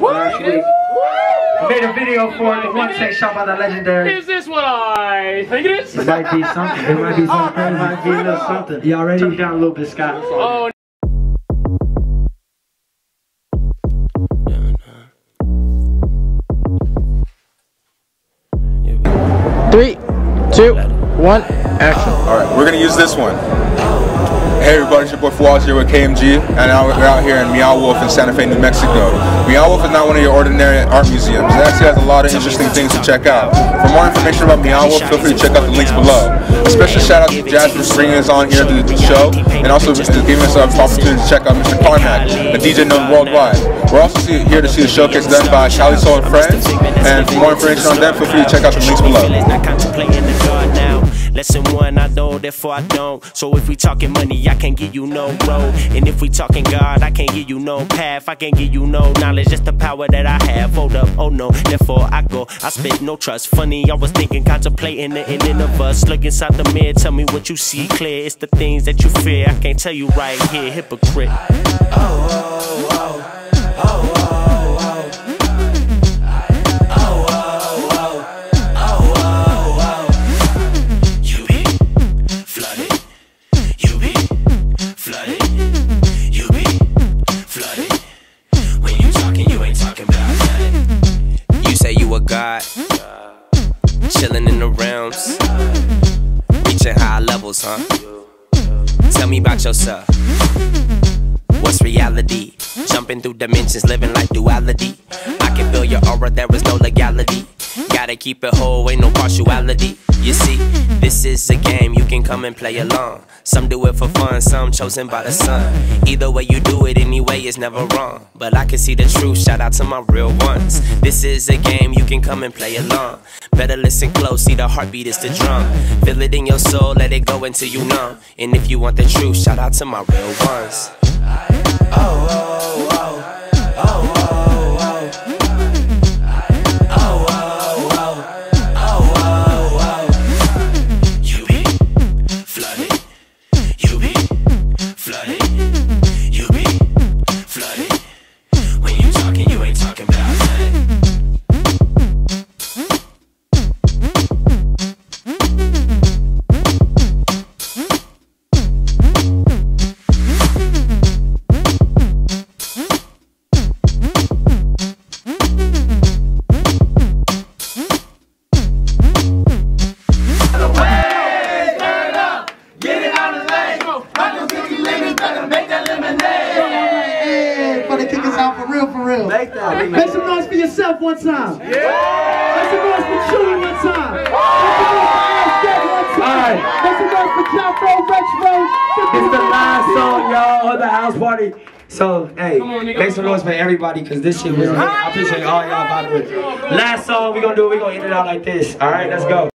last week. I made a video for it, the one take shot by the legendary. Is this what I think it is? It might be something. It might be oh, something. It might be a little something. Y'all ready? Down a little bit, Scott. Oh, Three, two, one, action. Alright, we're gonna use this one. Hey everybody, it's your boy Fawaz here with KMG, and now we're out here in Meow Wolf in Santa Fe, New Mexico. Meow Wolf is not one of your ordinary art museums. It actually has a lot of interesting things to check out. For more information about Meow Wolf, feel free to check out the links below. A special shout out to Jazz for bringing us on here to the show, and also giving us an opportunity to check out Mr. Carmack, a DJ known worldwide. We're also here to see the showcase done by Khali Sol and Friends, and for more information on them, feel free to check out the links below. Lesson one, I know, therefore I don't. So if we talking money, I can't give you no road. And if we talking God, I can't give you no path. I can't give you no knowledge, just the power that I have. Hold up, oh no, therefore I go. I spit no trust. Funny, I was thinking, contemplating the ending of us. Look inside the mirror, tell me what you see clear. It's the things that you fear. I can't tell you right here, hypocrite. Oh, oh, oh, oh, oh. God. Chilling in the realms. Reaching high levels, huh? Tell me about yourself. What's reality? Jumping through dimensions, living like duality. I can feel your aura, there is no legality. Gotta keep it whole, ain't no partiality. You see, this is a game, you can come and play along. Some do it for fun, some chosen by the sun. Either way you do it, anyway, it's never wrong. But I can see the truth, shout out to my real ones. This is a game, you can come and play along. Better listen close, see the heartbeat is the drum. Feel it in your soul, let it go until you numb. And if you want the truth, shout out to my real ones. Make that. Make some noise for yourself one time. Yeah. Make some noise for Chewy one time. Make some noise for Aztec one time. Make some noise for Jafro Retro. It's the last song, y'all, of the house party. So, hey, make some noise for everybody, because this shit was, I appreciate all y'all, by the way. Last song we gonna do, we gonna end it out like this. All right, let's go.